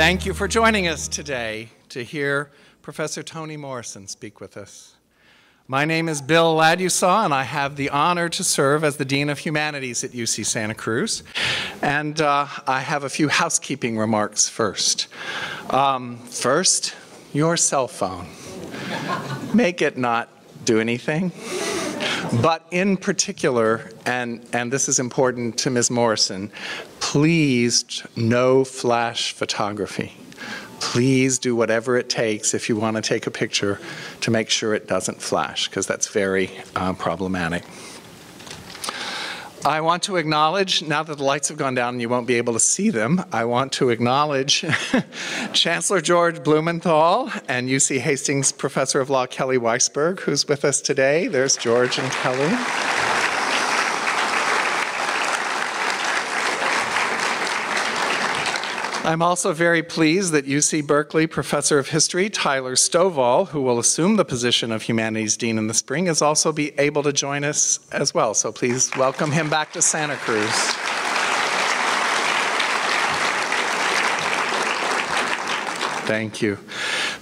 Thank you for joining us today to hear Professor Toni Morrison speak with us. My name is Bill Ladusaw, and I have the honor to serve as the Dean of Humanities at UC Santa Cruz. And uh, I have a few housekeeping remarks first. Um, first, your cell phone. Make it not do anything. But in particular, and, and this is important to Ms. Morrison, please no flash photography. Please do whatever it takes if you want to take a picture to make sure it doesn't flash, because that's very uh, problematic. I want to acknowledge, now that the lights have gone down and you won't be able to see them, I want to acknowledge Chancellor George Blumenthal and UC Hastings Professor of Law Kelly Weisberg, who's with us today. There's George and Kelly. I'm also very pleased that UC Berkeley Professor of History Tyler Stovall, who will assume the position of Humanities Dean in the spring, is also be able to join us as well. So please welcome him back to Santa Cruz. Thank you.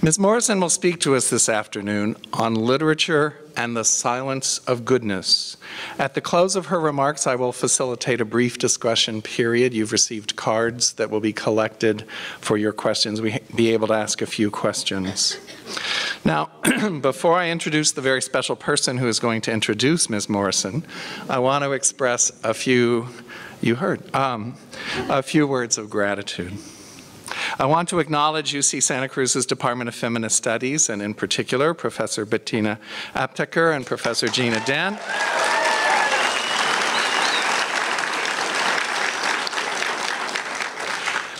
Ms. Morrison will speak to us this afternoon on literature and the silence of goodness. At the close of her remarks, I will facilitate a brief discussion period. You've received cards that will be collected for your questions. We be able to ask a few questions. Now, before I introduce the very special person who is going to introduce Ms. Morrison, I want to express a few, you heard, um, a few words of gratitude. I want to acknowledge UC Santa Cruz's Department of Feminist Studies, and in particular, Professor Bettina Aptheker and Professor Gina Dent.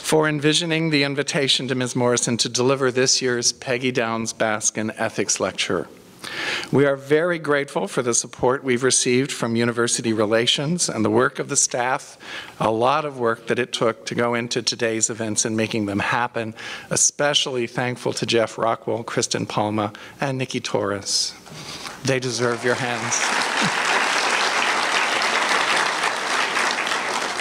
for envisioning the invitation to Ms. Morrison to deliver this year's Peggy Downes Baskin Ethics Lecture. We are very grateful for the support we've received from University Relations and the work of the staff, a lot of work that it took to go into today's events and making them happen, especially thankful to Jeff Rockwell, Kristen Palma, and Nikki Torres. They deserve your hands.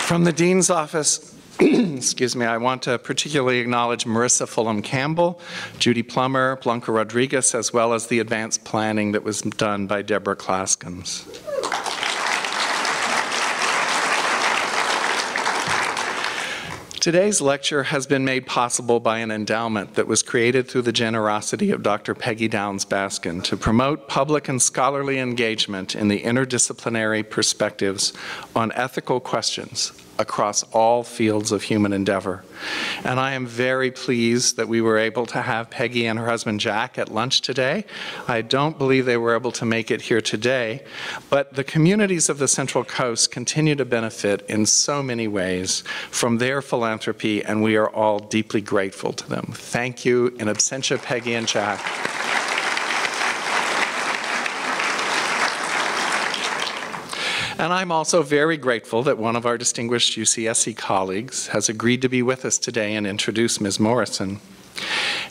From the Dean's Office, excuse me, I want to particularly acknowledge Marissa Fulham Campbell, Judy Plummer, Blanca Rodriguez, as well as the advanced planning that was done by Deborah Claskins. Today's lecture has been made possible by an endowment that was created through the generosity of Dr. Peggy Downes Baskin to promote public and scholarly engagement in the interdisciplinary perspectives on ethical questions across all fields of human endeavor. And I am very pleased that we were able to have Peggy and her husband Jack at lunch today. I don't believe they were able to make it here today, but the communities of the Central Coast continue to benefit in so many ways from their philanthropy, and we are all deeply grateful to them. Thank you in absentia, Peggy and Jack. And I'm also very grateful that one of our distinguished UCSC colleagues has agreed to be with us today and introduce Ms. Morrison.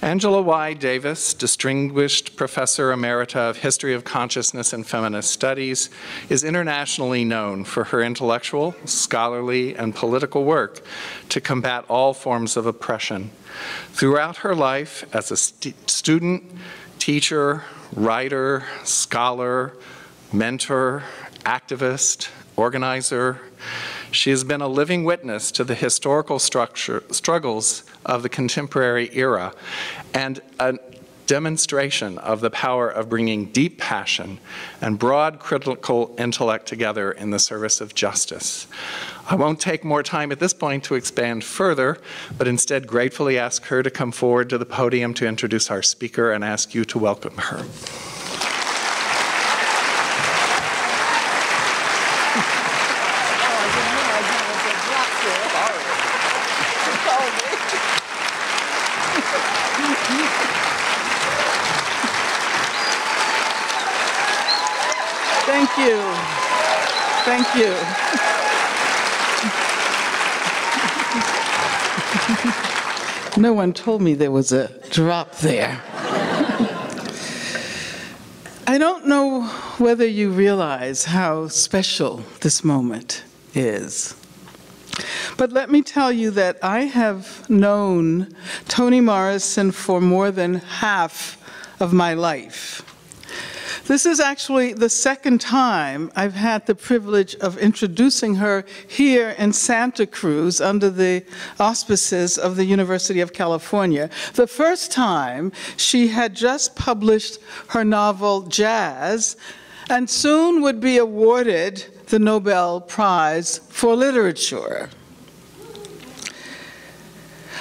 Angela Y. Davis, Distinguished Professor Emerita of History of Consciousness and Feminist Studies, is internationally known for her intellectual, scholarly, and political work to combat all forms of oppression. Throughout her life as a st student, teacher, writer, scholar, mentor, activist, organizer. She has been a living witness to the historical struggles of the contemporary era and a demonstration of the power of bringing deep passion and broad critical intellect together in the service of justice. I won't take more time at this point to expand further, but instead gratefully ask her to come forward to the podium to introduce our speaker and ask you to welcome her. Thank you. Thank you. no one told me there was a drop there. I don't know whether you realize how special this moment is. But let me tell you that I have known Toni Morrison for more than half of my life. This is actually the second time I've had the privilege of introducing her here in Santa Cruz under the auspices of the University of California. The first time she had just published her novel Jazz and soon would be awarded the Nobel Prize for Literature.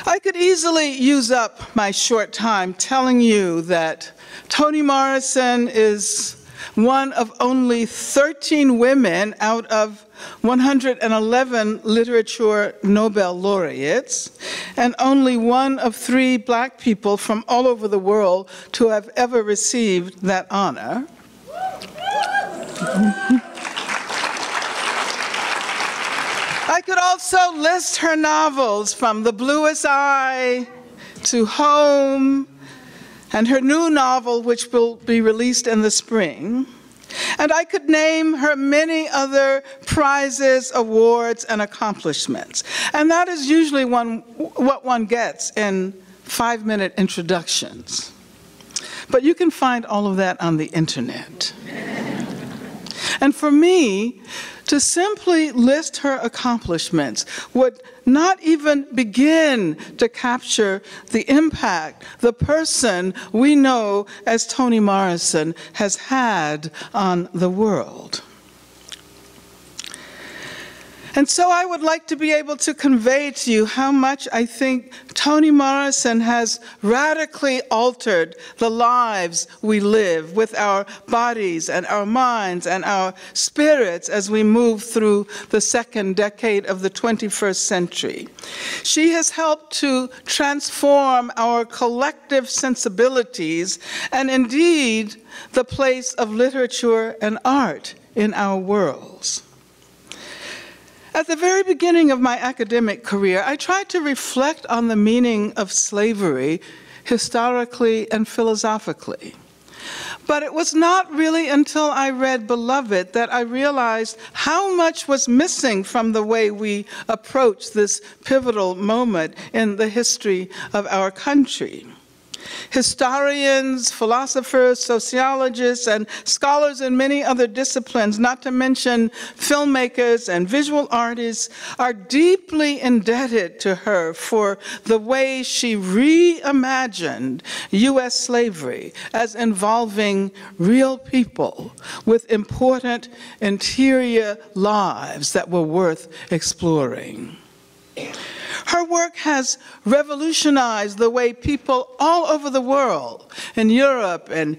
I could easily use up my short time telling you that Toni Morrison is one of only 13 women out of 111 literature Nobel laureates, and only one of three black people from all over the world to have ever received that honor. I could also list her novels from The Bluest Eye to Home and her new novel, which will be released in the spring. And I could name her many other prizes, awards, and accomplishments. And that is usually one, what one gets in five minute introductions. But you can find all of that on the internet. and for me, to simply list her accomplishments would not even begin to capture the impact the person we know as Toni Morrison has had on the world. And so I would like to be able to convey to you how much I think Toni Morrison has radically altered the lives we live with our bodies and our minds and our spirits as we move through the second decade of the 21st century. She has helped to transform our collective sensibilities and indeed the place of literature and art in our worlds. At the very beginning of my academic career, I tried to reflect on the meaning of slavery historically and philosophically. But it was not really until I read Beloved that I realized how much was missing from the way we approach this pivotal moment in the history of our country. Historians, philosophers, sociologists, and scholars in many other disciplines, not to mention filmmakers and visual artists, are deeply indebted to her for the way she reimagined U.S. slavery as involving real people with important interior lives that were worth exploring. Her work has revolutionized the way people all over the world, in Europe and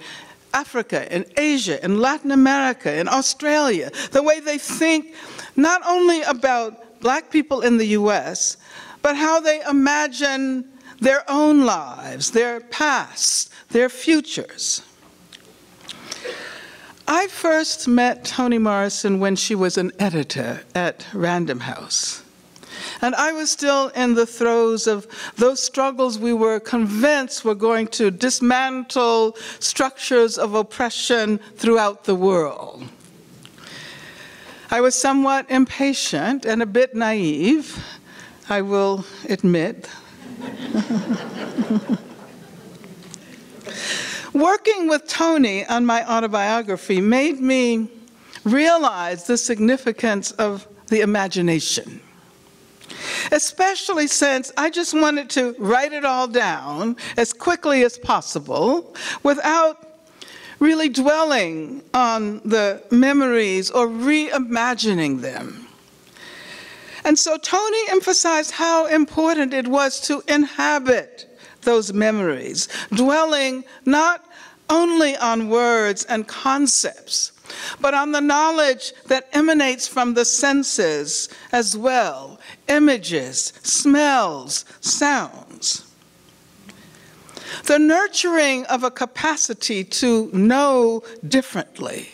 Africa and Asia and Latin America and Australia, the way they think not only about black people in the US, but how they imagine their own lives, their past, their futures. I first met Toni Morrison when she was an editor at Random House. And I was still in the throes of those struggles we were convinced were going to dismantle structures of oppression throughout the world. I was somewhat impatient and a bit naive, I will admit. Working with Toni on my autobiography made me realize the significance of the imagination especially since I just wanted to write it all down as quickly as possible without really dwelling on the memories or reimagining them. And so Toni emphasized how important it was to inhabit those memories, dwelling not only on words and concepts, but on the knowledge that emanates from the senses as well images, smells, sounds. The nurturing of a capacity to know differently.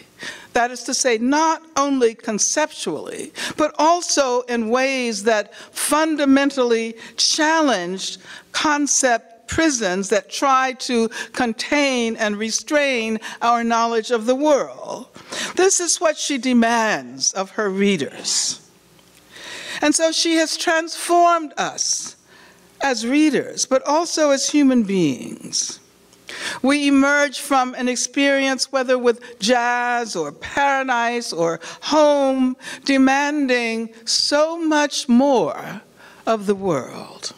That is to say, not only conceptually, but also in ways that fundamentally challenged concept prisons that try to contain and restrain our knowledge of the world. This is what she demands of her readers. And so she has transformed us as readers, but also as human beings. We emerge from an experience, whether with jazz or paradise or home, demanding so much more of the world.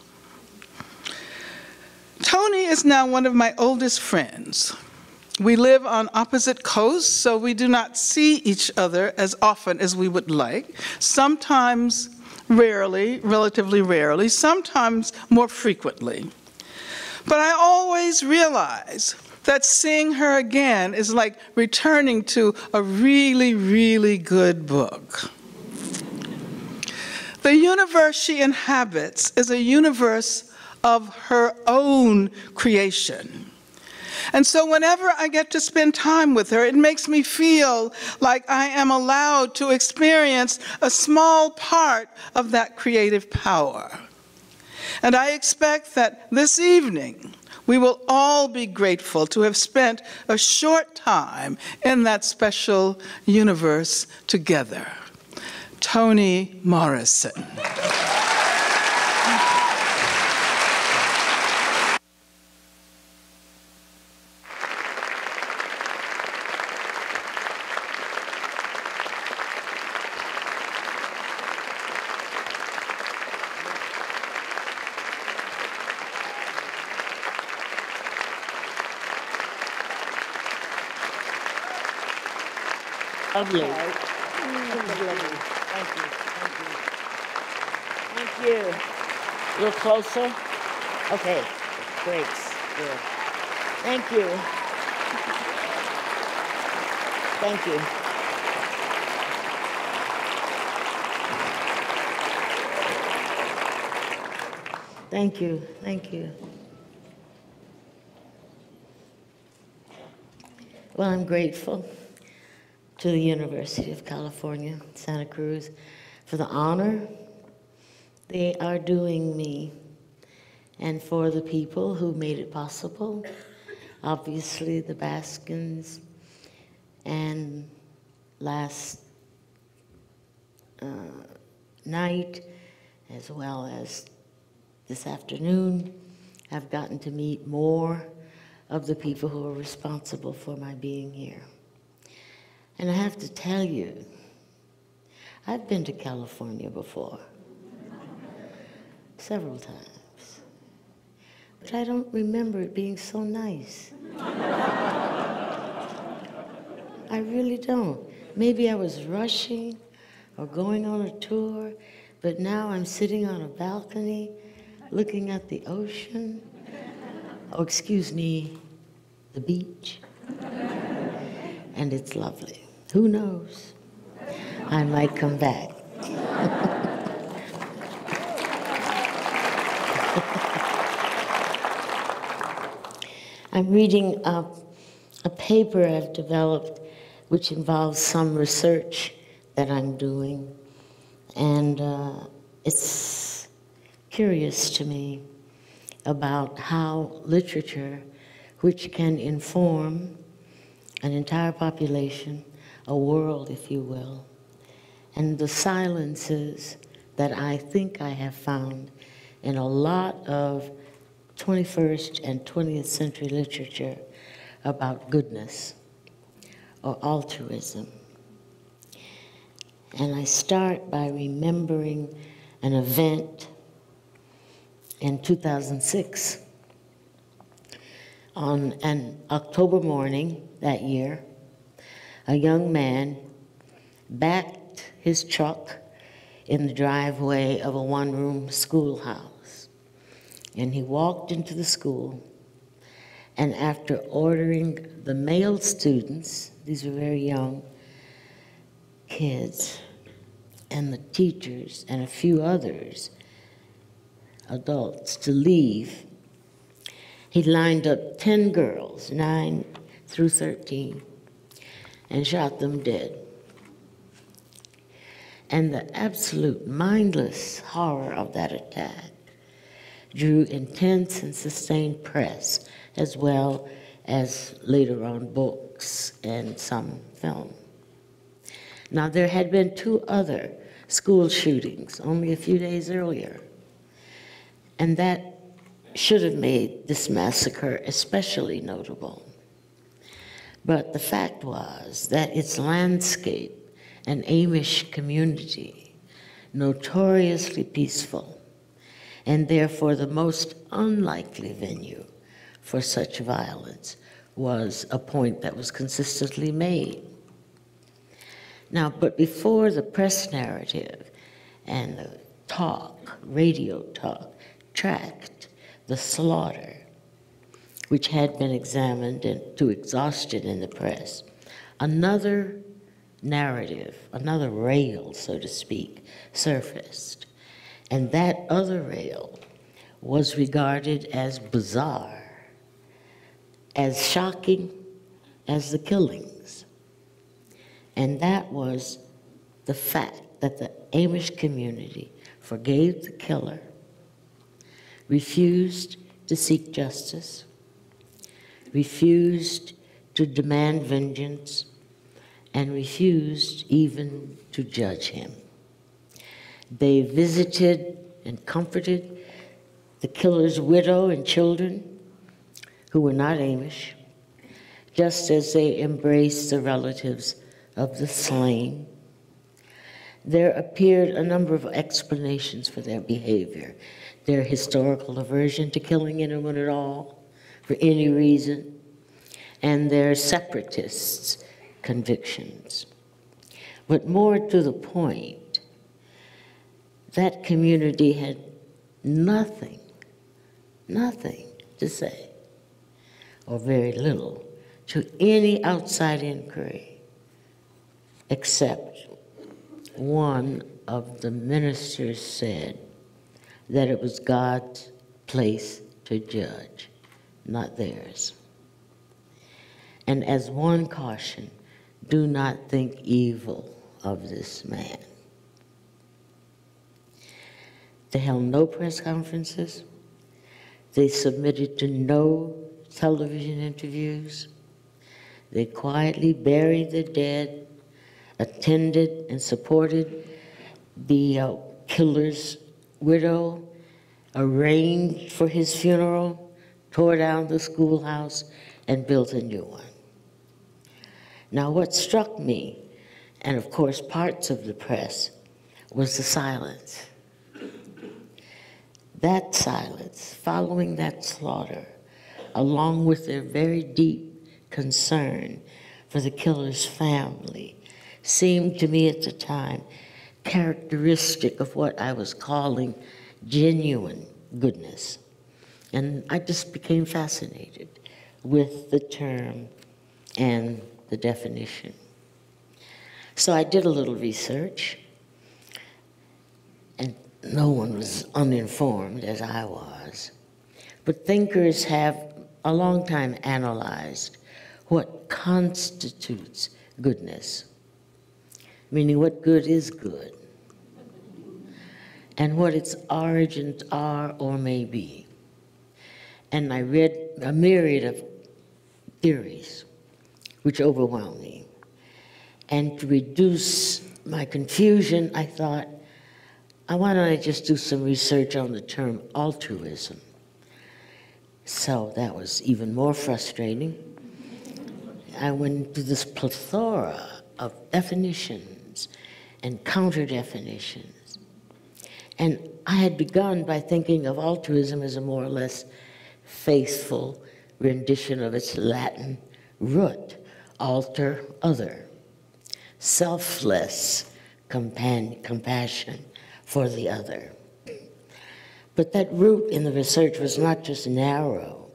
Toni is now one of my oldest friends. We live on opposite coasts, so we do not see each other as often as we would like. Sometimes, rarely, relatively rarely, sometimes more frequently. But I always realize that seeing her again is like returning to a really, really good book. The universe she inhabits is a universe of her own creation. And so, whenever I get to spend time with her, it makes me feel like I am allowed to experience a small part of that creative power. And I expect that this evening, we will all be grateful to have spent a short time in that special universe together. Toni Morrison. Lovely. Thank you. Thank you. Thank you. A little closer. Okay. Great. Good. Thank you. Thank you. Thank you. Thank you. Well, I'm grateful to the University of California, Santa Cruz, for the honor they are doing me and for the people who made it possible. Obviously, the Baskins, and last uh, night, as well as this afternoon, I've gotten to meet more of the people who are responsible for my being here. And I have to tell you, I've been to California before, several times, but I don't remember it being so nice. I really don't. Maybe I was rushing or going on a tour, but now I'm sitting on a balcony looking at the ocean. Oh, excuse me, the beach. And it's lovely. Who knows? I might come back. I'm reading a, a paper I've developed which involves some research that I'm doing. And uh, it's curious to me about how literature, which can inform an entire population, a world, if you will, and the silences that I think I have found in a lot of 21st and 20th century literature about goodness or altruism. And I start by remembering an event in 2006. On an October morning that year, a young man backed his truck in the driveway of a one room schoolhouse. And he walked into the school, and after ordering the male students, these were very young kids, and the teachers, and a few others, adults, to leave, he lined up 10 girls, 9 through 13, and shot them dead. And the absolute mindless horror of that attack drew intense and sustained press, as well as later on books and some film. Now, there had been two other school shootings only a few days earlier. And that should have made this massacre especially notable. But the fact was that its landscape, an Amish community, notoriously peaceful, and therefore the most unlikely venue for such violence, was a point that was consistently made. Now, but before the press narrative and the talk, radio talk, tracked the slaughter, which had been examined to exhaustion in the press, another narrative, another rail, so to speak, surfaced. And that other rail was regarded as bizarre, as shocking as the killings. And that was the fact that the Amish community forgave the killer, refused to seek justice, refused to demand vengeance, and refused even to judge him. They visited and comforted the killer's widow and children who were not Amish, just as they embraced the relatives of the slain. There appeared a number of explanations for their behavior their historical aversion to killing anyone at all for any reason, and their separatists' convictions. But more to the point, that community had nothing, nothing to say, or very little, to any outside inquiry, except one of the ministers said that it was God's place to judge, not theirs. And as one caution, do not think evil of this man. They held no press conferences. They submitted to no television interviews. They quietly buried the dead, attended and supported the uh, killer's widow, arranged for his funeral, tore down the schoolhouse, and built a new one. Now, what struck me, and of course parts of the press, was the silence. That silence, following that slaughter, along with their very deep concern for the killer's family, seemed to me at the time characteristic of what I was calling genuine goodness. And I just became fascinated with the term and the definition. So I did a little research, and no one was uninformed as I was. But thinkers have a long time analyzed what constitutes goodness, meaning what good is good, and what its origins are or may be. And I read a myriad of theories which overwhelmed me. And to reduce my confusion, I thought, why don't I just do some research on the term altruism? So that was even more frustrating. I went to this plethora of definitions and counter definitions. And I had begun by thinking of altruism as a more or less faithful rendition of its Latin root alter other, selfless compan- compassion for the other. But that root in the research was not just narrow,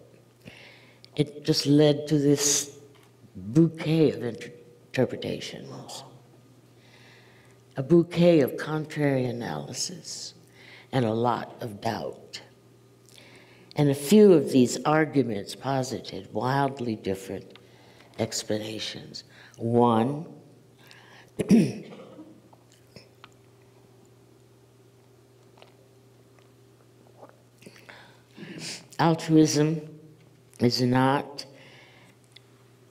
it just led to this bouquet of inter- interpretations, a bouquet of contrary analysis, and a lot of doubt. And a few of these arguments posited wildly different explanations. One, altruism is not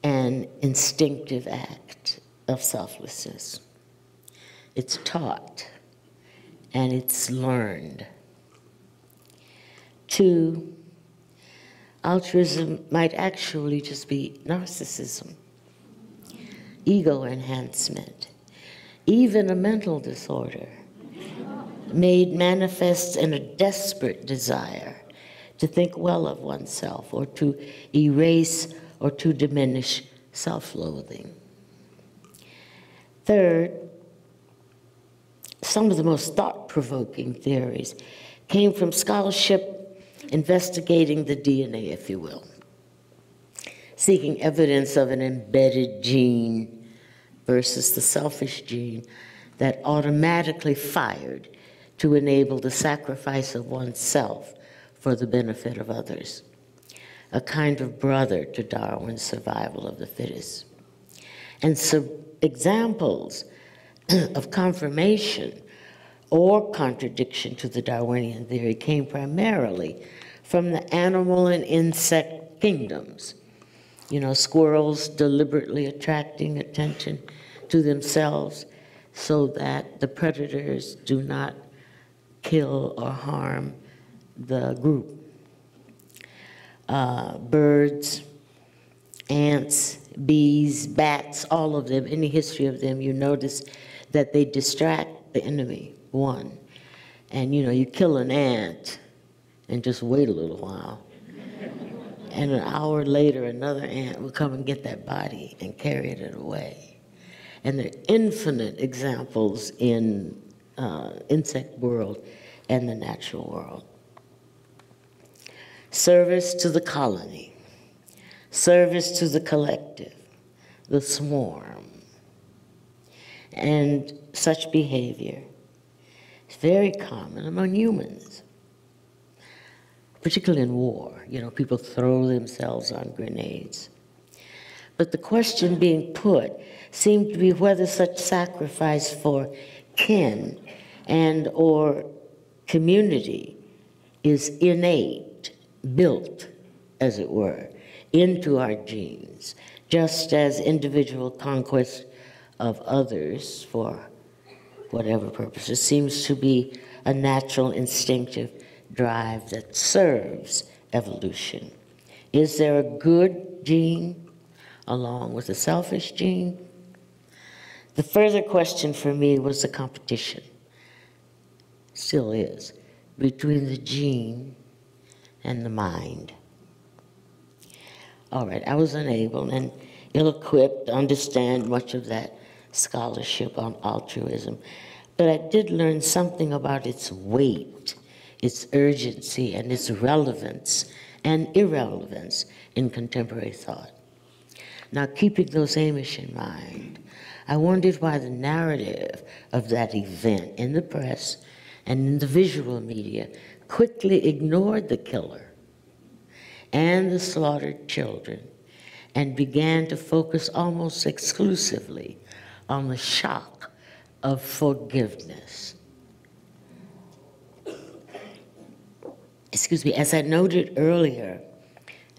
an instinctive act of selflessness. It's taught. and it's learned. Two, altruism might actually just be narcissism, ego enhancement, even a mental disorder made manifest in a desperate desire to think well of oneself or to erase or to diminish self loathing. Third, some of the most thought provoking theories came from scholarship investigating the DNA, if you will, seeking evidence of an embedded gene versus the selfish gene that automatically fired to enable the sacrifice of oneself for the benefit of others, a kind of brother to Darwin's survival of the fittest. And so examples of confirmation or contradiction to the Darwinian theory came primarily from the animal and insect kingdoms. You know, squirrels deliberately attracting attention to themselves so that the predators do not kill or harm the group. Uh, birds, ants, bees, bats, all of them, any history of them, you notice that they distract the enemy, one. And you know, you kill an ant and just wait a little while. and an hour later, another ant will come and get that body and carry it away. And there are infinite examples in uh, insect world and the natural world. Service to the colony, service to the collective, the swarm, and such behavior is very common among humans, particularly in war. You know, people throw themselves on grenades. But the question being put seemed to be whether such sacrifice for kin and or community is innate, built, as it were, into our genes, just as individual conquest of others for whatever purposes seems to be a natural instinctive drive that serves evolution. Is there a good gene along with a selfish gene? The further question for me was the competition, still is, between the gene and the mind. All right, I was unable and ill equipped to understand much of that scholarship on altruism, but I did learn something about its weight, its urgency, and its relevance and irrelevance in contemporary thought. Now, keeping those Amish in mind, I wondered why the narrative of that event in the press and in the visual media quickly ignored the killer and the slaughtered children and began to focus almost exclusively on the shock of forgiveness. Excuse me, as I noted earlier,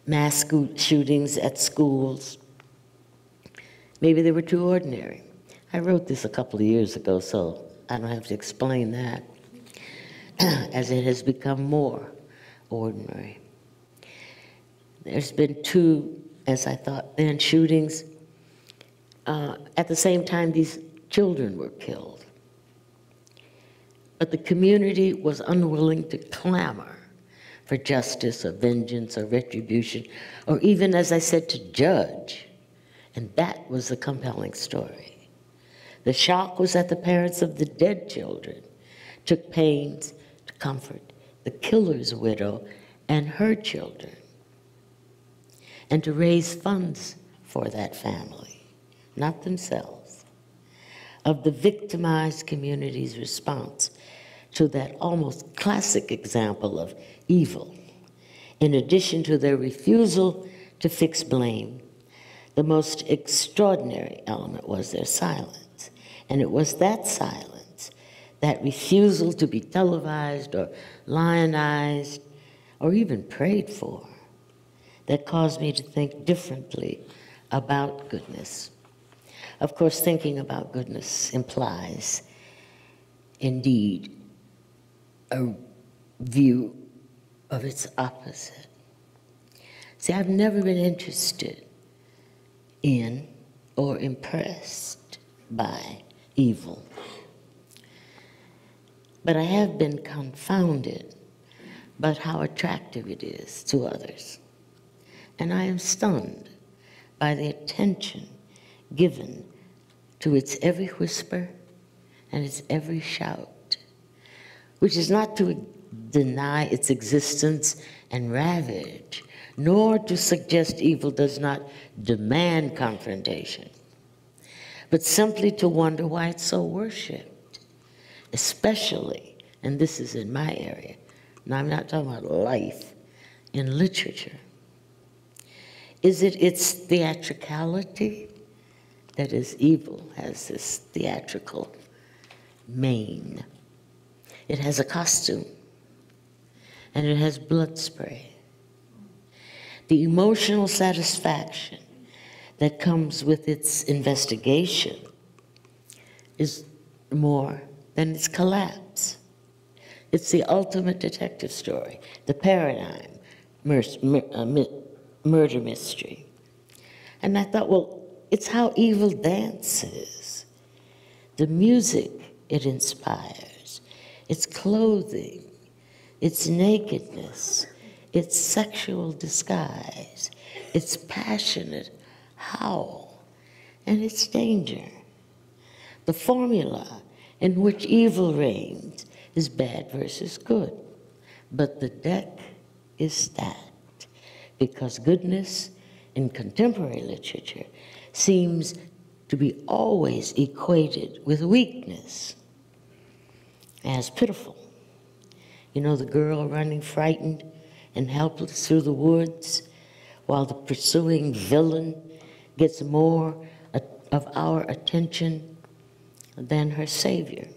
mass shootings at schools, maybe they were too ordinary. I wrote this a couple of years ago, so I don't have to explain that, as it has become more ordinary. There's been two, as I thought then, shootings uh, at the same time, these children were killed. But the community was unwilling to clamor for justice or vengeance or retribution, or even, as I said, to judge. And that was the compelling story. The shock was that the parents of the dead children took pains to comfort the killer's widow and her children, and to raise funds for that family not themselves, of the victimized community's response to that almost classic example of evil. In addition to their refusal to fix blame, the most extraordinary element was their silence. And it was that silence, that refusal to be televised or lionized or even prayed for, that caused me to think differently about goodness. Of course, thinking about goodness implies, indeed, a view of its opposite. See, I've never been interested in or impressed by evil. But I have been confounded by how attractive it is to others. And I am stunned by the attention given to its every whisper and its every shout, which is not to deny its existence and ravage, nor to suggest evil does not demand confrontation, but simply to wonder why it's so worshiped, especially, and this is in my area, now I'm not talking about life, in literature. Is it its theatricality that is evil, has this theatrical mane? It has a costume, and it has blood spray. The emotional satisfaction that comes with its investigation is more than its collapse. It's the ultimate detective story, the paradigm mur- uh, mi- murder mystery. And I thought, well, it's how evil dances, the music it inspires, its clothing, its nakedness, its sexual disguise, its passionate howl, and its danger. The formula in which evil reigns is bad versus good, but the deck is stacked because goodness in contemporary literature seems to be always equated with weakness as pitiful. You know, the girl running frightened and helpless through the woods while the pursuing villain gets more of our attention than her savior.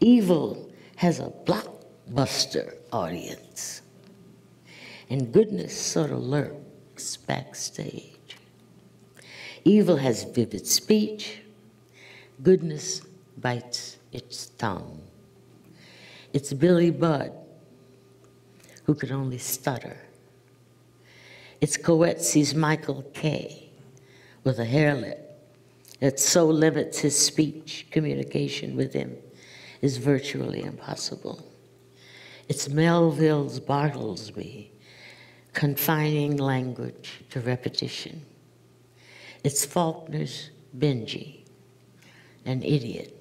Evil has a blockbuster audience, and goodness sort of lurks backstage. Evil has vivid speech, goodness bites its tongue. It's Billy Budd who could only stutter. It's Coetzee's Michael K. with a hairlip that so limits his speech communication with him is virtually impossible. It's Melville's Bartleby confining language to repetition. It's Faulkner's Benjy, an idiot.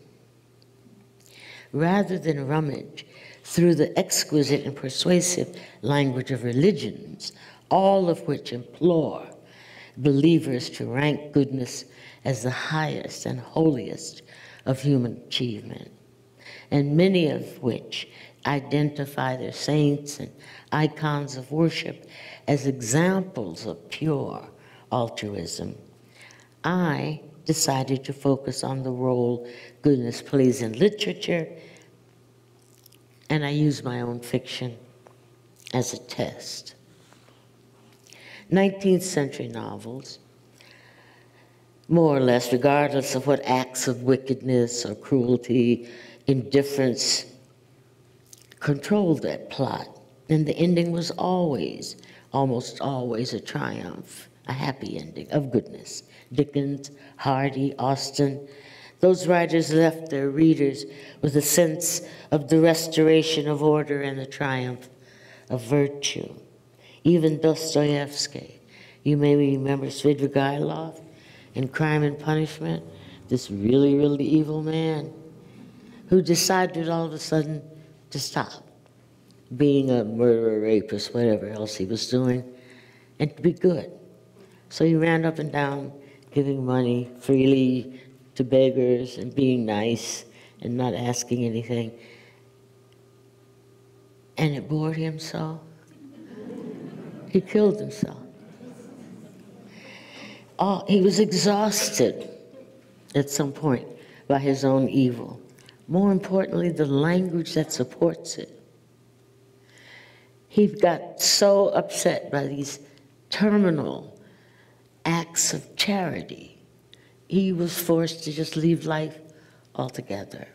Rather than rummage through the exquisite and persuasive language of religions, all of which implore believers to rank goodness as the highest and holiest of human achievement, and many of which identify their saints and icons of worship as examples of pure altruism. I decided to focus on the role goodness plays in literature, and I used my own fiction as a test. 19th century novels, more or less, regardless of what acts of wickedness or cruelty, indifference controlled that plot. And the ending was always, almost always, a triumph, a happy ending of goodness. Dickens, Hardy, Austen, those writers left their readers with a sense of the restoration of order and the triumph of virtue. Even Dostoevsky, you may remember Svidrigailov in Crime and Punishment, this really, really evil man who decided all of a sudden to stop being a murderer, rapist, whatever else he was doing, and to be good. So he ran up and down giving money freely to beggars and being nice and not asking anything. And it bored him so. He killed himself. Oh, he was exhausted at some point by his own evil. More importantly, the language that supports it. He got so upset by these terminal acts of charity, he was forced to just leave life altogether.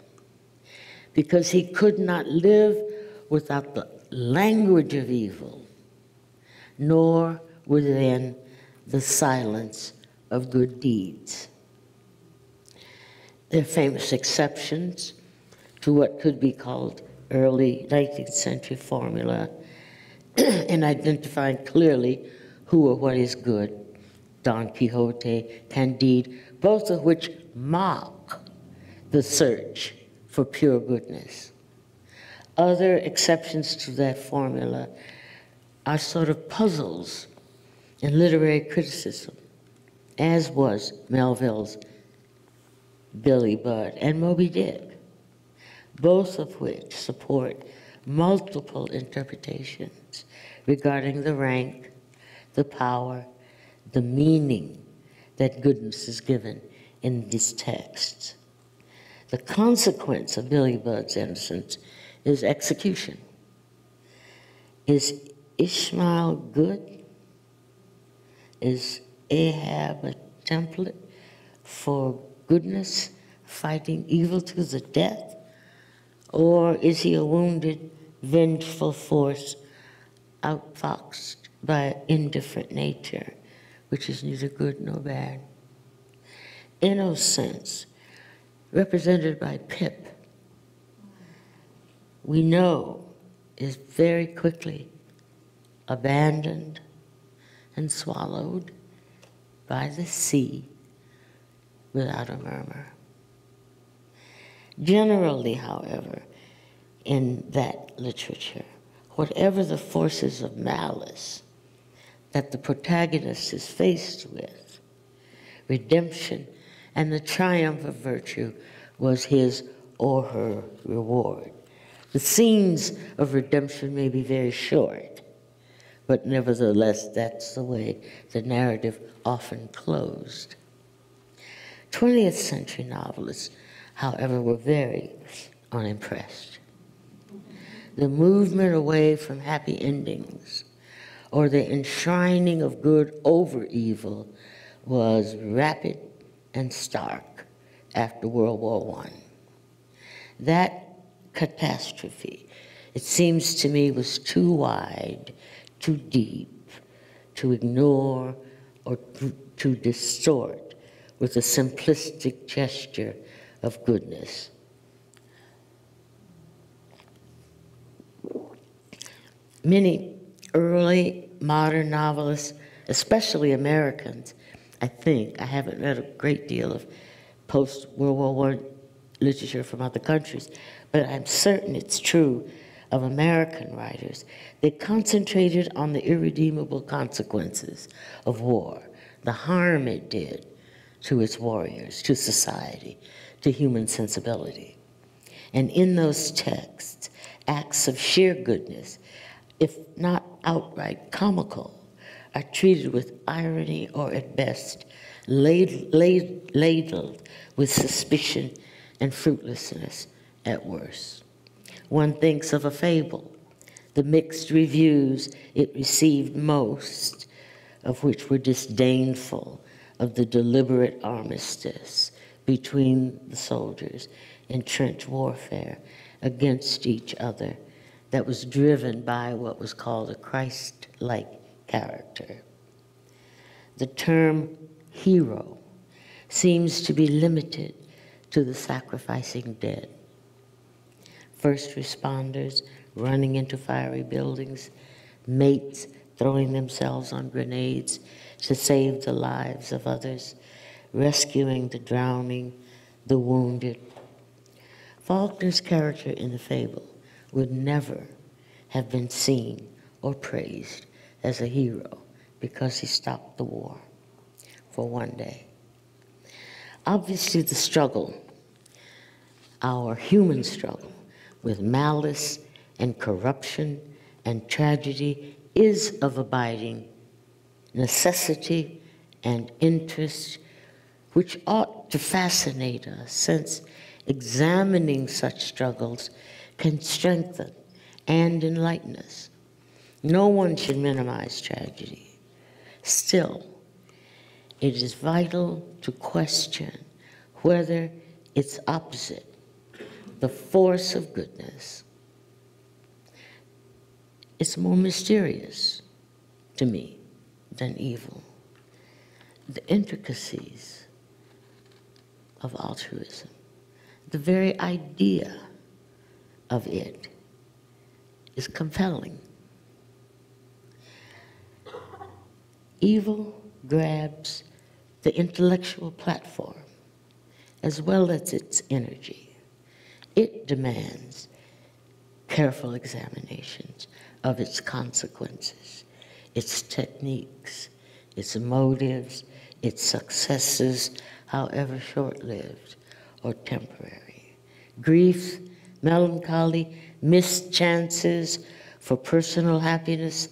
because he could not live without the language of evil, nor within the silence of good deeds. There are famous exceptions to what could be called early 19th century formula in identifying clearly who or what is good. Don Quixote, Candide, both of which mock the search for pure goodness. Other exceptions to that formula are sort of puzzles in literary criticism, as was Melville's Billy Budd and Moby Dick, both of which support multiple interpretations regarding the rank, the power, the meaning that goodness is given in these texts. The consequence of Billy Budd's innocence is execution. Is Ishmael good? Is Ahab a template for goodness fighting evil to the death? Or is he a wounded, vengeful force outfoxed by indifferent nature, which is neither good nor bad? Innocence, represented by Pip, we know is very quickly abandoned and swallowed by the sea without a murmur. Generally, however, in that literature, whatever the forces of malice that the protagonist is faced with, redemption and the triumph of virtue was his or her reward. The scenes of redemption may be very short, but nevertheless, that's the way the narrative often closed. 20th century novelists, however, were very unimpressed. The movement away from happy endings or the enshrining of good over evil was rapid and stark after World War I. That catastrophe, it seems to me, was too wide, too deep to ignore or to, to distort with a simplistic gesture of goodness. Many early modern novelists, especially Americans, I think, I haven't read a great deal of post World War I literature from other countries, but I'm certain it's true of American writers. They concentrated on the irredeemable consequences of war, the harm it did to its warriors, to society, to human sensibility. And in those texts, acts of sheer goodness, if not outright comical, are treated with irony or at best ladled with suspicion and fruitlessness at worst. One thinks of a fable, the mixed reviews it received most of which were disdainful of the deliberate armistice between the soldiers in trench warfare against each other that was driven by what was called a Christ like character. The term hero seems to be limited to the sacrificing dead. First responders running into fiery buildings, mates throwing themselves on grenades to save the lives of others, rescuing the drowning, the wounded. Faulkner's character in the fable would never have been seen or praised as a hero because he stopped the war for one day. Obviously, the struggle, our human struggle with malice and corruption and tragedy, is of abiding necessity and interest, which ought to fascinate us, since examining such struggles can strengthen and enlighten us. No one should minimize tragedy. Still, it is vital to question whether its opposite, the force of goodness, is more mysterious to me than evil. The intricacies of altruism, the very idea of it is compelling. Evil grabs the intellectual platform as well as its energy. It demands careful examinations of its consequences, its techniques, its motives, its successes, however short lived or temporary. Grief, melancholy, missed chances for personal happiness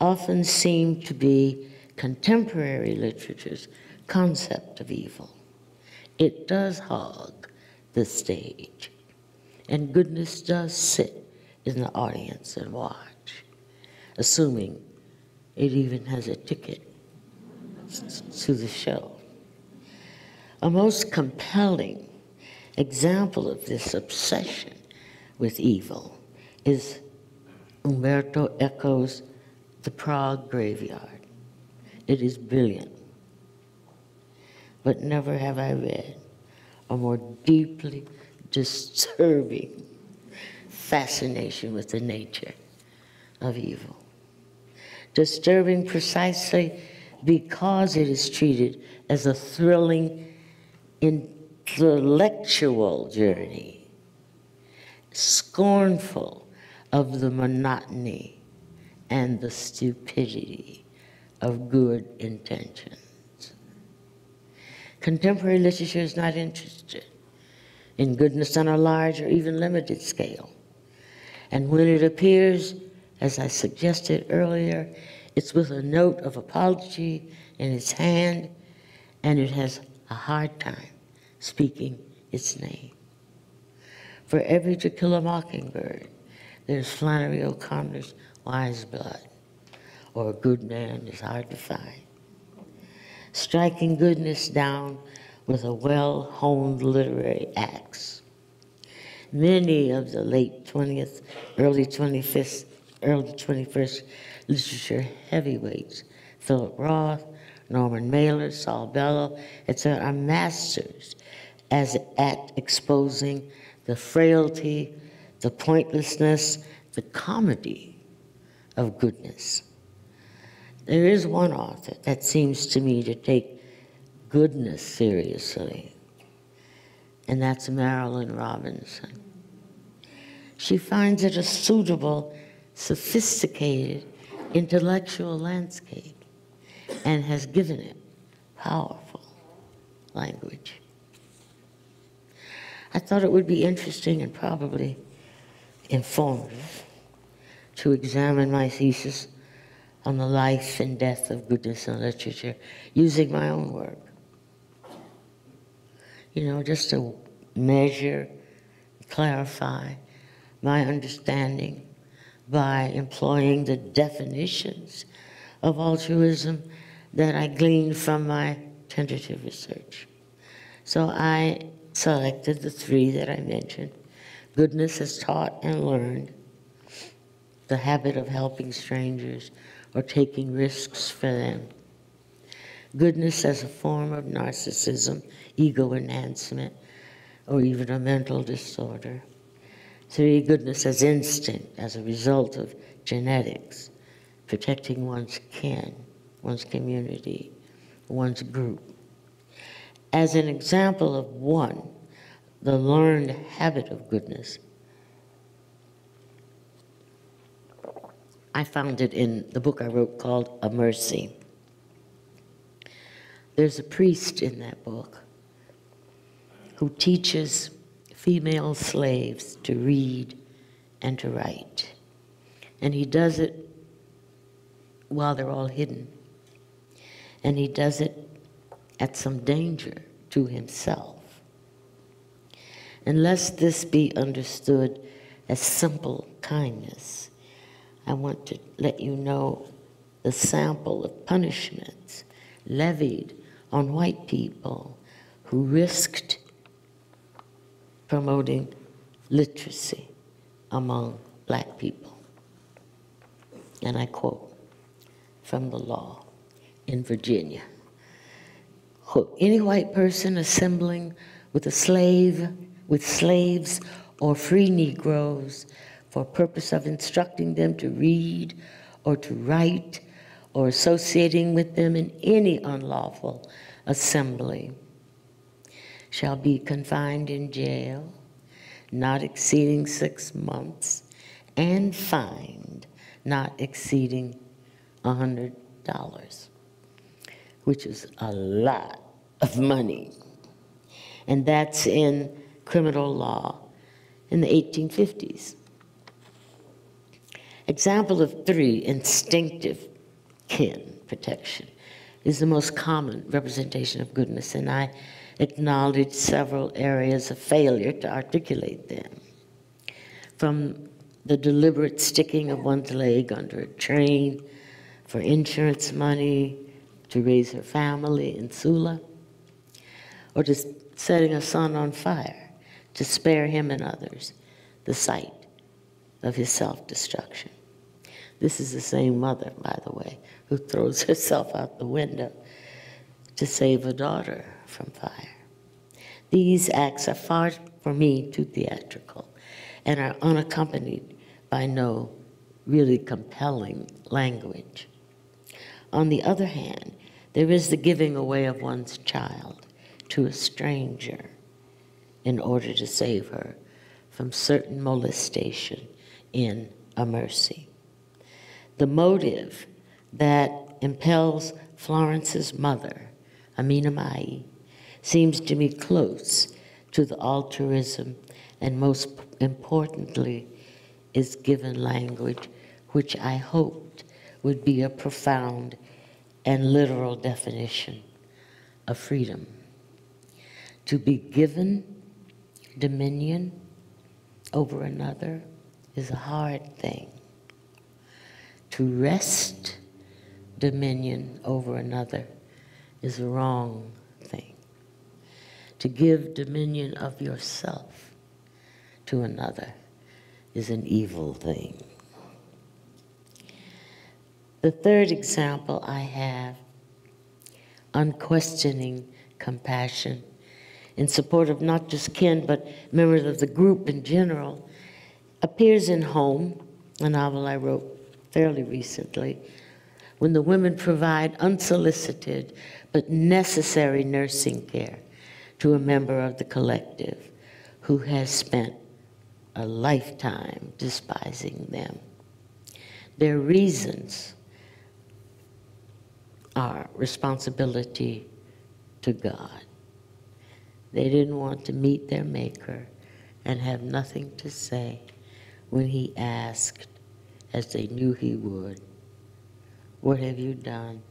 often seem to be contemporary literature's concept of evil. It does hog the stage, and goodness does sit in the audience and watch, assuming it even has a ticket to the show. A most compelling example of this obsession with evil is Umberto Eco's The Prague Graveyard. It is brilliant, but never have I read a more deeply disturbing fascination with the nature of evil. Disturbing precisely because it is treated as a thrilling intellectual journey scornful of the monotony and the stupidity of good intentions. Contemporary literature is not interested in goodness on a large or even limited scale. And when it appears, as I suggested earlier, it's with a note of apology in its hand, and it has a hard time speaking its name. For every To Kill a Mockingbird, there's Flannery O'Connor's Wise Blood, or A Good Man is Hard to Find. Striking goodness down with a well honed literary axe. Many of the late 20th, early 25th, early 21st literature heavyweights, Philip Roth, Norman Mailer, Saul Bellow, etc., are masters as at exposing the frailty, the pointlessness, the comedy of goodness. There is one author that seems to me to take goodness seriously, and that's Marilynne Robinson. She finds it a suitable, sophisticated, intellectual landscape and has given it powerful language. I thought it would be interesting and probably informative to examine my thesis on the life and death of goodness in literature using my own work. You know, just to measure, clarify my understanding by employing the definitions of altruism that I gleaned from my tentative research. So I selected the three that I mentioned. Goodness has taught and learned the habit of helping strangers or taking risks for them. Goodness as a form of narcissism, ego enhancement, or even a mental disorder. Three, goodness as instinct as a result of genetics, protecting one's kin, one's community, one's group as an example of one, the learned habit of goodness. I found it in the book I wrote called A Mercy. There's a priest in that book who teaches female slaves to read and to write. And he does it while they're all hidden. And he does it at some danger to himself. Unless this be understood as simple kindness, I want to let you know the sample of punishments levied on white people who risked promoting literacy among black people. And I quote from the law in Virginia. Any white person assembling with a slave, with slaves or free Negroes for purpose of instructing them to read or to write or associating with them in any unlawful assembly shall be confined in jail not exceeding six months and fined not exceeding a $100, which is a lot of money. And that's in criminal law in the 1850s. Example of three, instinctive kin protection, is the most common representation of goodness, and I acknowledge several areas of failure to articulate them. From the deliberate sticking of one's leg under a train for insurance money to raise her family in Sula, or to setting a son on fire to spare him and others the sight of his self destruction. This is the same mother, by the way, who throws herself out the window to save a daughter from fire. These acts are far, for me, too theatrical and are unaccompanied by no really compelling language. On the other hand, there is the giving away of one's child to a stranger in order to save her from certain molestation in a mercy. The motive that impels Florens's mother, a minha mãe, seems to me close to the altruism and most importantly is given language which I hoped would be a profound and literal definition of freedom. To be given dominion over another is a hard thing. To wrest dominion over another is a wrong thing. To give dominion of yourself to another is an evil thing. The third example I have unquestioning compassion in support of not just kin, but members of the group in general, appears in Home, a novel I wrote fairly recently, when the women provide unsolicited but necessary nursing care to a member of the collective who has spent a lifetime despising them. Their reasons are responsibility to God. They didn't want to meet their Maker and have nothing to say when He asked, as they knew He would, What have you done?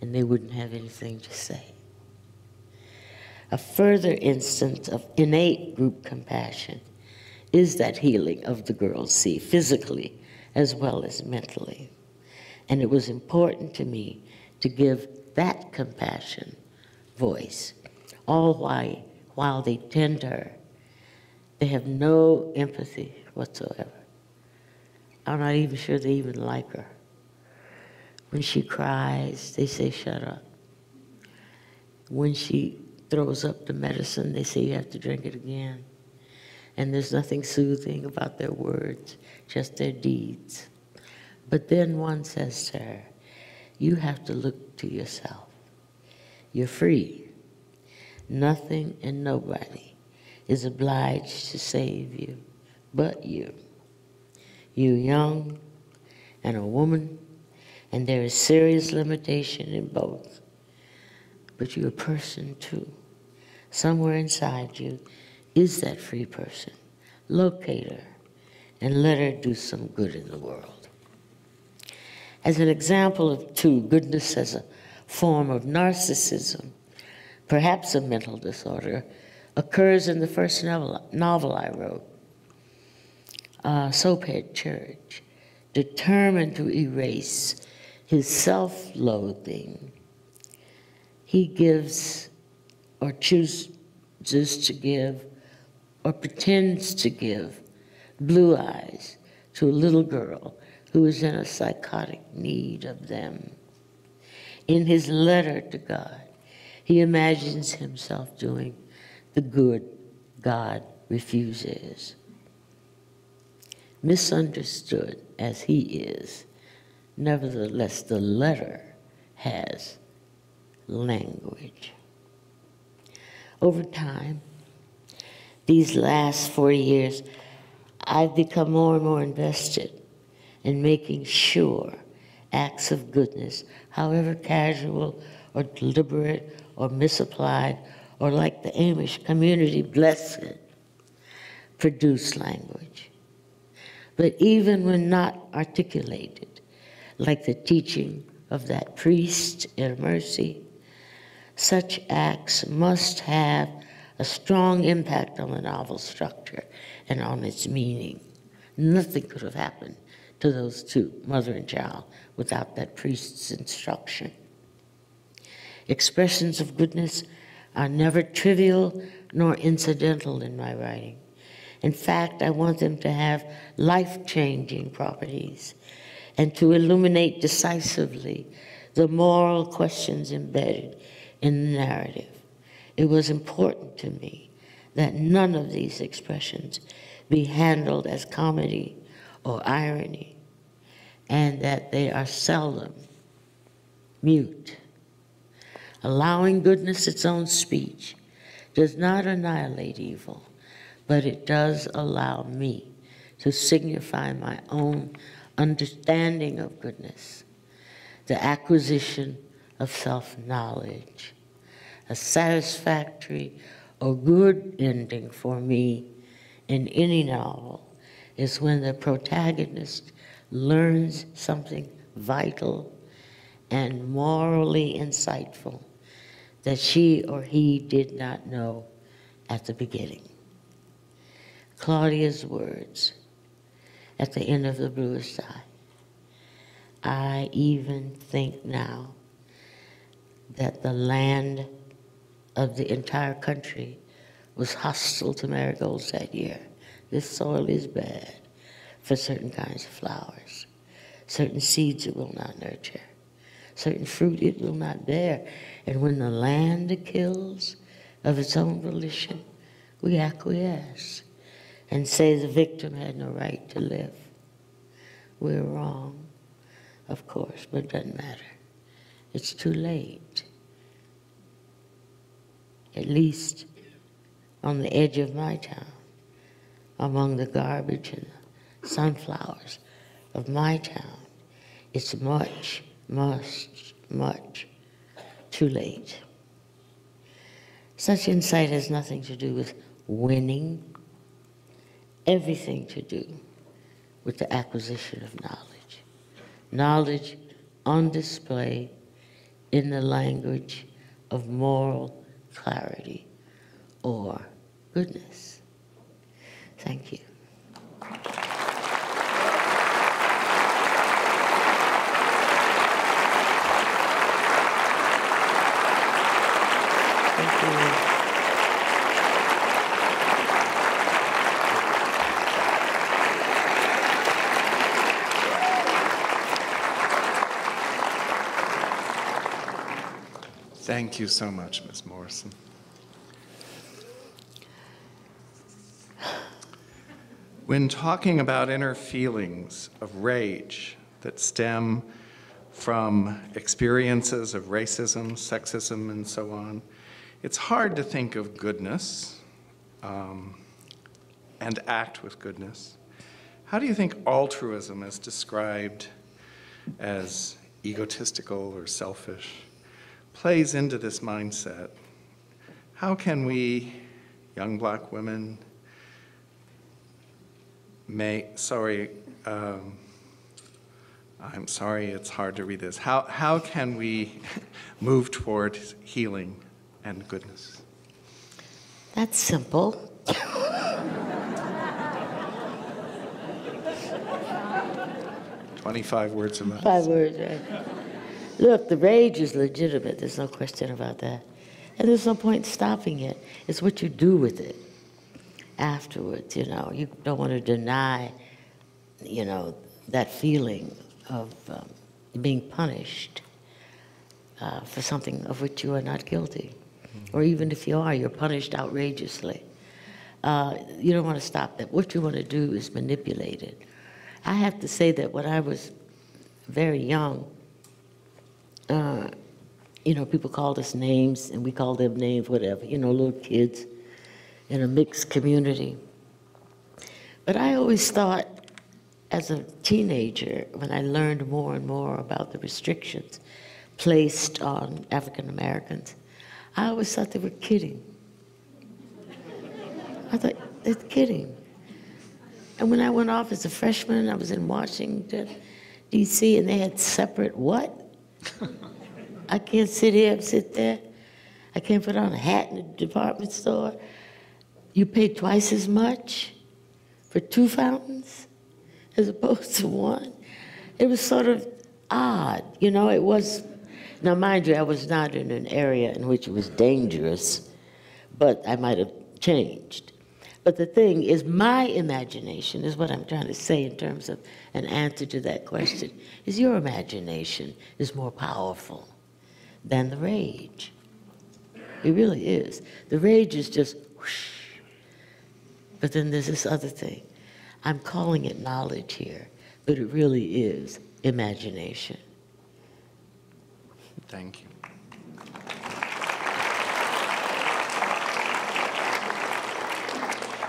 And they wouldn't have anything to say. A further instance of innate group compassion is that healing of the girls Cee, physically as well as mentally. And it was important to me to give that compassion voice, all while, while they tend her. They have no empathy whatsoever. I'm not even sure they even like her. When she cries, they say, shut up. When she throws up the medicine, they say you have to drink it again. And there's nothing soothing about their words, just their deeds. But then one says to her, You have to look to yourself. You're free. Nothing and nobody is obliged to save you but you. You're young and a woman, and there is serious limitation in both. But you're a person too. Somewhere inside you is that free person. Locate her and let her do some good in the world. As an example of two, goodness as a form of narcissism, perhaps a mental disorder, occurs in the first novel, novel I wrote, uh, Soaphead Church, determined to erase his self loathing. He gives or chooses to give or pretends to give blue eyes to a little girl who is in a psychotic need of them. In his letter to God, he imagines himself doing the good God refuses. Misunderstood as he is, nevertheless, the letter has language. Over time, these last 40 years, I've become more and more invested in making sure acts of goodness, however casual or deliberate or misapplied, or like the Amish community blessed, produce language. But even when not articulated, like the teaching of that priest in mercy, such acts must have a strong impact on the novel structure and on its meaning. Nothing could have happened to those two, mother and child, without that priest's instruction. Expressions of goodness are never trivial nor incidental in my writing. In fact, I want them to have life changing properties and to illuminate decisively the moral questions embedded in the narrative. It was important to me that none of these expressions be handled as comedy or irony, and that they are seldom mute. Allowing goodness its own speech does not annihilate evil, but it does allow me to signify my own understanding of goodness, the acquisition of self knowledge. A satisfactory or good ending for me in any novel is when the protagonist learns something vital and morally insightful that she or he did not know at the beginning. Claudia's words at the end of the bluest eye. I even think now that the land of the entire country was hostile to marigolds that year. This soil is bad for certain kinds of flowers. Certain seeds it will not nurture. Certain fruit it will not bear. And when the land kills of its own volition, we acquiesce and say the victim had no right to live. We're wrong, of course, but it doesn't matter. It's too late. At least on the edge of my town, among the garbage and the sunflowers of my town, it's much, much, much too late. Such insight has nothing to do with winning, everything to do with the acquisition of knowledge. Knowledge on display in the language of moral clarity or goodness. Thank you. Thank you. Thank you so much, Ms. Morrison. When talking about inner feelings of rage that stem from experiences of racism, sexism, and so on, it's hard to think of goodness um, and act with goodness. How do you think altruism is described as egotistical or selfish plays into this mindset? How can we, young black women, may, sorry, um, I'm sorry, it's hard to read this. How, how can we move toward healing and goodness? That's simple. Twenty-five words or less. Five words, right? Look, the rage is legitimate. There's no question about that. And there's no point in stopping it. It's what you do with it. afterwards, you know. You don't want to deny, you know, that feeling of um, being punished uh, for something of which you are not guilty. Or even if you are, you're punished outrageously. Uh, you don't want to stop that. What you want to do is manipulate it. I have to say that when I was very young, uh, you know, people called us names and we called them names, whatever, you know, little kids in a mixed community. But I always thought, as a teenager, when I learned more and more about the restrictions placed on African Americans, I always thought they were kidding. I thought, they're kidding. And when I went off as a freshman, I was in Washington, D.C., and they had separate what? I can't sit here and sit there. I can't put on a hat in the department store. You pay twice as much for two fountains as opposed to one. It was sort of odd, you know, it was, now mind you, I was not in an area in which it was dangerous, but I might have changed. But the thing is, my imagination is what I'm trying to say in terms of an answer to that question, is your imagination is more powerful than the rage. It really is. The rage is just whoosh. But then there's this other thing. I'm calling it knowledge here, but it really is imagination. Thank you.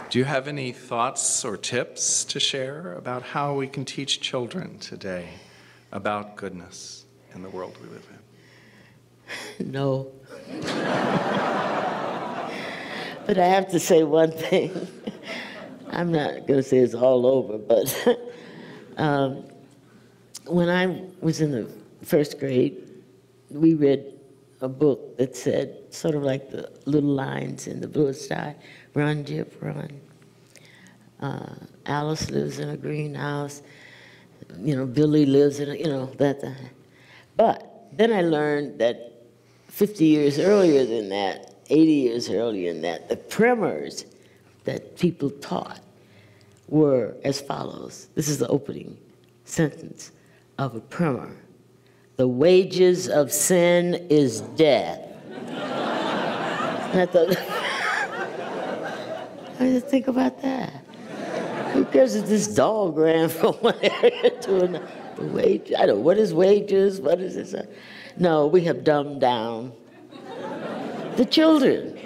Do you have any thoughts or tips to share about how we can teach children today about goodness in the world we live in? No. but I have to say one thing. I'm not going to say it's all over, but um, when I was in the first grade, we read a book that said, sort of like the little lines in the blue sky, run, Gyp, run. Uh, Alice lives in a greenhouse. You know, Billy lives in a, you know, that. that. But then I learned that 50 years earlier than that, 80 years earlier than that, the primers that people taught were as follows. This is the opening sentence of a primer. The wages of sin is death. I thought, I just think about that. Who cares if this dog ran from one area to another? The wage, I don't what is wages? What is this? No, we have dumbed down the children.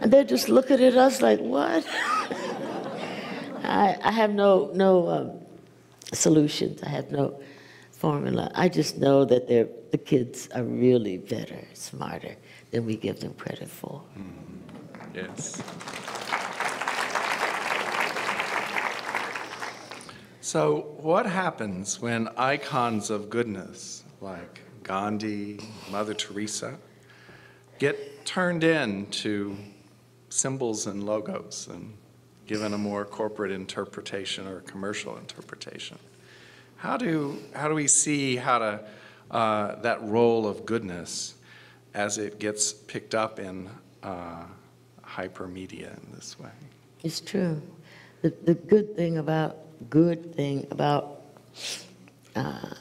And they're just looking at us like, what? I, I have no, no um, solutions. I have no formula. I just know that the kids are really better, smarter than we give them credit for. Mm, yes. So, what happens when icons of goodness like Gandhi, Mother Teresa, get turned into symbols and logos and given a more corporate interpretation or commercial interpretation? How do, how do we see how to, uh, that role of goodness as it gets picked up in uh, hypermedia in this way? It's true. The, the good thing about good thing about uh,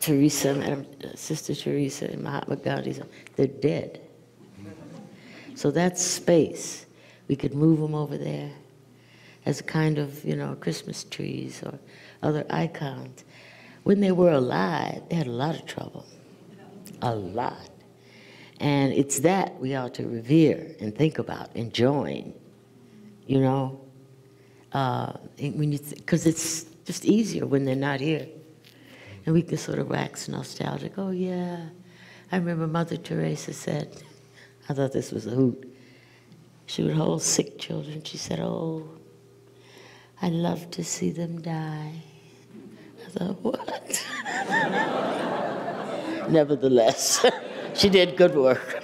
Teresa, uh, Sister Teresa and Mahatma Gandhi, they're dead. So that's space. We could move them over there as a kind of, you know, Christmas trees or other icons. When they were alive, they had a lot of trouble. A lot. And it's that we ought to revere and think about and join, you know, uh, when you because it's just easier when they're not here, and we can sort of wax nostalgic. Oh yeah, I remember Mother Teresa said, I thought this was a hoot. She would hold sick children. She said, "Oh, I love to see them die." What? Nevertheless, she did good work.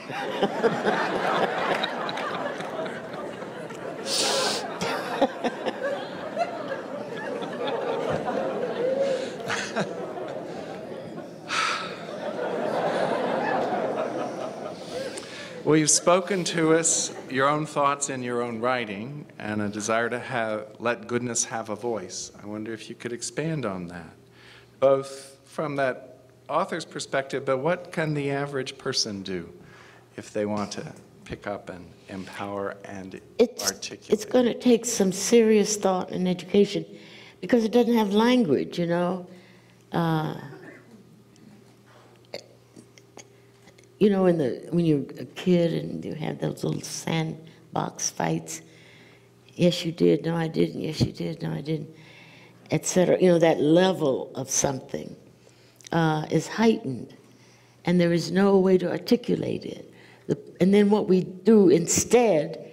Well, you've spoken to us your own thoughts in your own writing and a desire to have, let goodness have a voice. I wonder if you could expand on that, both from that author's perspective, but what can the average person do if they want to pick up and empower and It's, articulate? it's going to take some serious thought and education because it doesn't have language, you know? Uh, you know, in the, when you're a kid and you have those little sandbox fights, yes, you did, no, I didn't, yes, you did, no, I didn't, et cetera. You know, that level of something uh, is heightened, and there is no way to articulate it. The, and then what we do instead,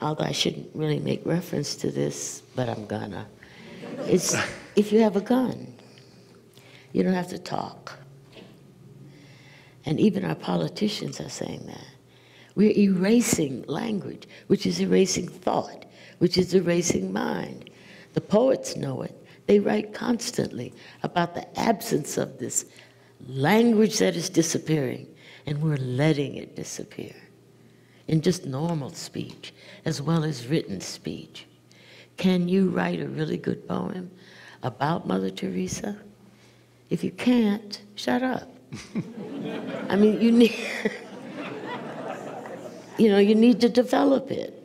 although I shouldn't really make reference to this, but I'm gonna, is if you have a gun, you don't have to talk. And even our politicians are saying that. We're erasing language, which is erasing thought, which is erasing mind. The poets know it. They write constantly about the absence of this language that is disappearing, and we're letting it disappear in just normal speech as well as written speech. Can you write a really good poem about Mother Teresa? If you can't, shut up. I mean, you need, you know, you need to develop it.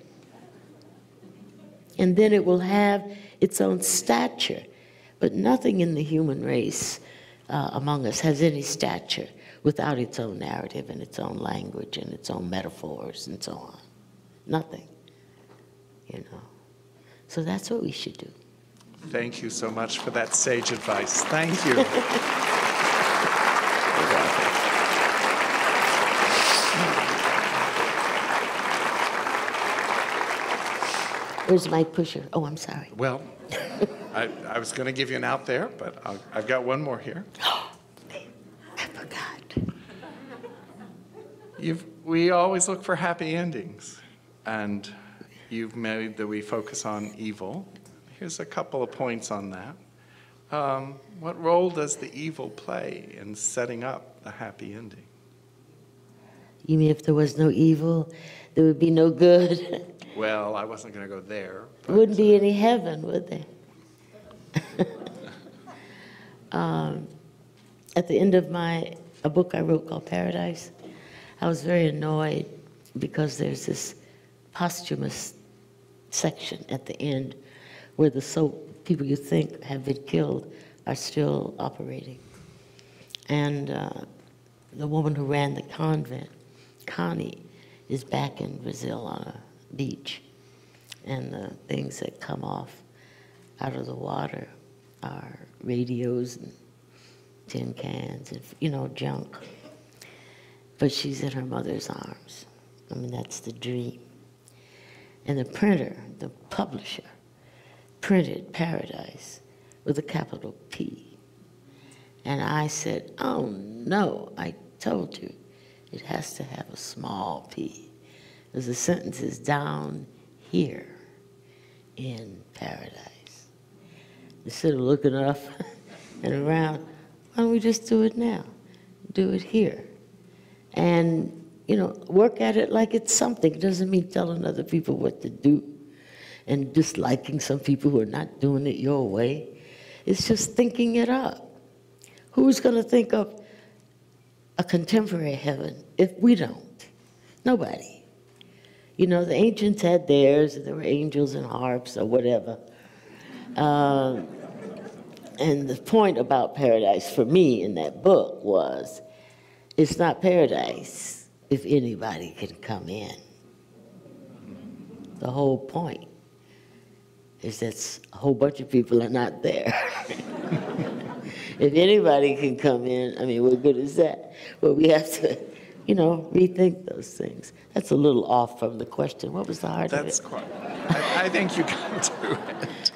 And then it will have its own stature. But nothing in the human race uh, among us has any stature without its own narrative and its own language and its own metaphors and so on. Nothing, you know. So that's what we should do. Thank you so much for that sage advice. Thank you. Where's my Pusher? Oh, I'm sorry. Well, I, I was going to give you an out there, but I'll, I've got one more here. I forgot. You've, we always look for happy endings, and you've made that we focus on evil. Here's a couple of points on that. Um, what role does the evil play in setting up the happy ending? You mean if there was no evil, there would be no good? Well, I wasn't going to go there. but, Wouldn't be uh, any heaven, would there? um, at the end of my a book I wrote called Paradise, I was very annoyed because there's this posthumous section at the end where the so people you think have been killed are still operating, and uh, the woman who ran the convent, Connie, is back in Brazil on a beach, and the things that come off out of the water are radios and tin cans and you know junk. But she's in her mother's arms. I mean that's the dream. And the printer, the publisher, printed Paradise with a capital P. And I said, "Oh no! I told you, it has to have a small p." Because the sentence is down here in paradise. Instead of looking up and around, why don't we just do it now? Do it here. And, you know, work at it like it's something. It doesn't mean telling other people what to do and disliking some people who are not doing it your way. It's just thinking it up. Who's going to think of a contemporary heaven if we don't? Nobody. You know, the ancients had theirs, there were angels and harps or whatever. Uh, and the point about paradise for me in that book was it's not paradise if anybody can come in. The whole point is that a whole bunch of people are not there. if anybody can come in, I mean, what good is that? But we have to you know, rethink those things. That's a little off from the question. What was the heart That's of it? quite, I, I think you got to it.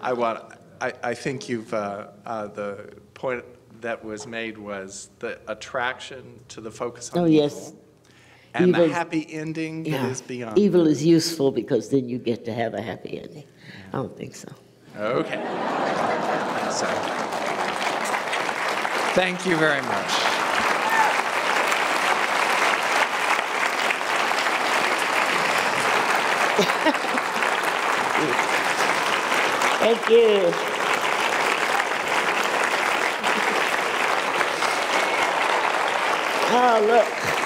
I want, I, I think you've, uh, uh, the point that was made was the attraction to the focus on Oh, evil. yes. And the happy ending Yeah. is beyond. Evil is useful because then you get to have a happy ending. I don't think so. Okay. So, thank you very much. Thank you. Oh, look.